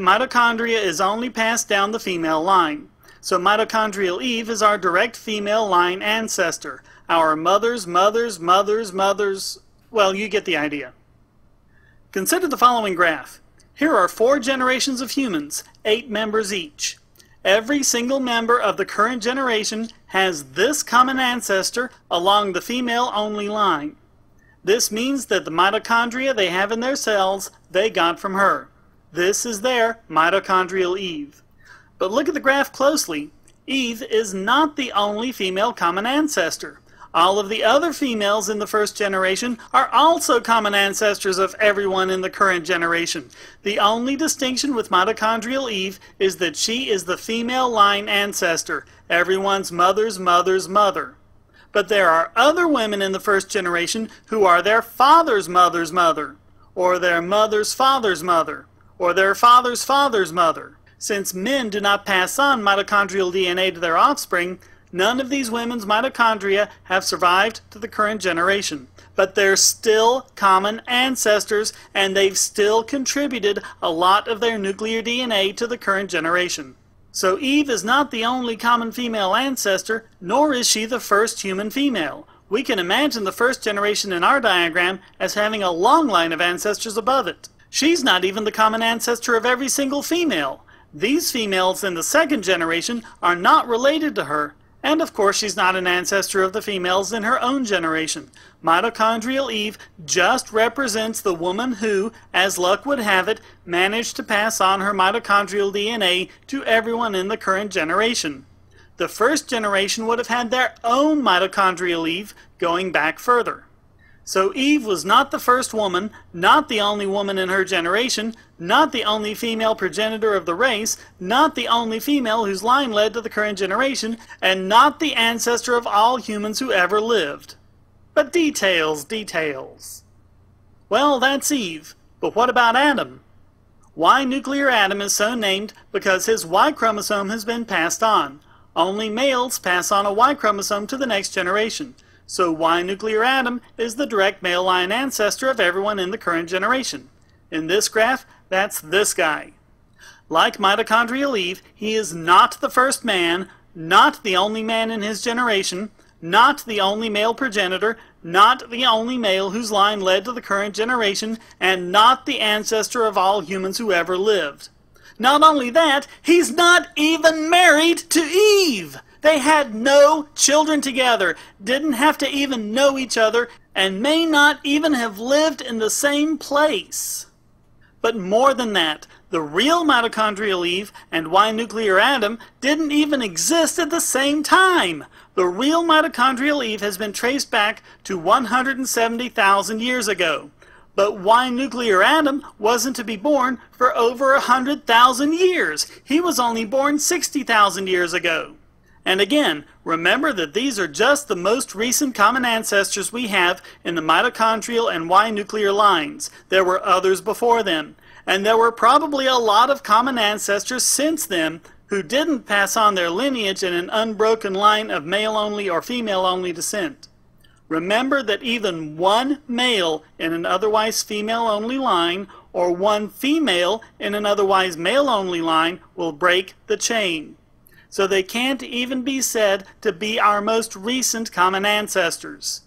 mitochondria is only passed down the female line. So mitochondrial Eve is our direct female line ancestor. Our mothers, mothers, mothers, mothers, well, you get the idea. Consider the following graph. Here are four generations of humans, eight members each. Every single member of the current generation has this common ancestor along the female-only line. This means that the mitochondria they have in their cells, they got from her. This is their mitochondrial Eve. But look at the graph closely. Eve is not the only female common ancestor. All of the other females in the first generation are also common ancestors of everyone in the current generation. The only distinction with mitochondrial Eve is that she is the female line ancestor, everyone's mother's mother's mother. But there are other women in the first generation who are their father's mother's mother, or their mother's father's mother, or their father's father's mother. Since men do not pass on mitochondrial DNA to their offspring, none of these women's mitochondria have survived to the current generation. But they're still common ancestors, and they've still contributed a lot of their nuclear DNA to the current generation. So Eve is not the only common female ancestor, nor is she the first human female. We can imagine the first generation in our diagram as having a long line of ancestors above it. She's not even the common ancestor of every single female. These females in the second generation are not related to her, and of course, she's not an ancestor of the females in her own generation. Mitochondrial Eve just represents the woman who, as luck would have it, managed to pass on her mitochondrial DNA to everyone in the current generation. The first generation would have had their own mitochondrial Eve going back further. So Eve was not the first woman, not the only woman in her generation, not the only female progenitor of the race, not the only female whose line led to the current generation, and not the ancestor of all humans who ever lived. But details, details. Well, that's Eve. But what about Adam? Y nuclear Adam is so named because his Y chromosome has been passed on. Only males pass on a Y chromosome to the next generation. So Y nuclear Adam is the direct male line ancestor of everyone in the current generation. In this graph, that's this guy. Like mitochondrial Eve, he is not the first man, not the only man in his generation, not the only male progenitor, not the only male whose line led to the current generation, and not the ancestor of all humans who ever lived. Not only that, he's not even married to Eve! They had no children together, didn't have to even know each other, and may not even have lived in the same place. But more than that, the real mitochondrial Eve and Y nuclear Adam didn't even exist at the same time. The real mitochondrial Eve has been traced back to 170,000 years ago. But Y nuclear Adam wasn't to be born for over a 100,000 years. He was only born 60,000 years ago. And again, remember that these are just the most recent common ancestors we have in the mitochondrial and Y nuclear lines. There were others before them. And there were probably a lot of common ancestors since them who didn't pass on their lineage in an unbroken line of male-only or female-only descent. Remember that even one male in an otherwise female-only line or one female in an otherwise male-only line will break the chain so they can't even be said to be our most recent common ancestors.